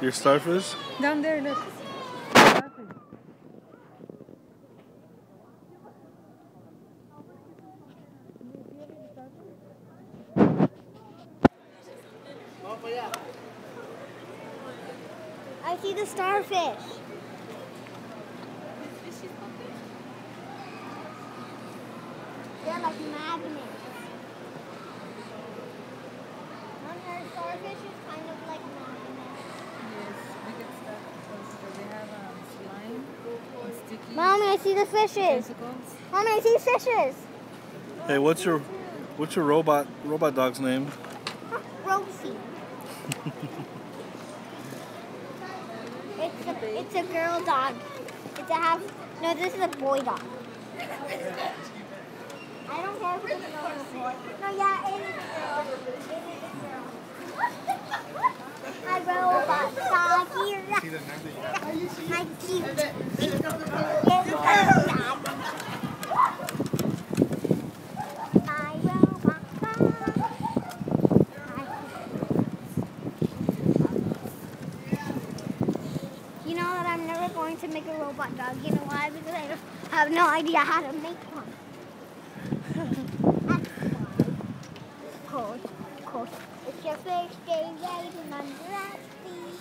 Your starfish? Down there, look. I see the starfish. They're like magnets. And our starfish is kind of Mommy, I see the fishes. Mommy, I see fishes. Hey, what's your what's your robot robot dog's name? Rosie. it's a it's a girl dog. It's a half. No, this is a boy dog. I don't care if it's a girl or boy. No, yeah, it is a girl. It is a girl. Hi, robot dog here. Hi, cute. never going to make a robot dog. You know why? Because I have no idea how to make one. Cold. Cold. It's your first day, guys. Remember that, please.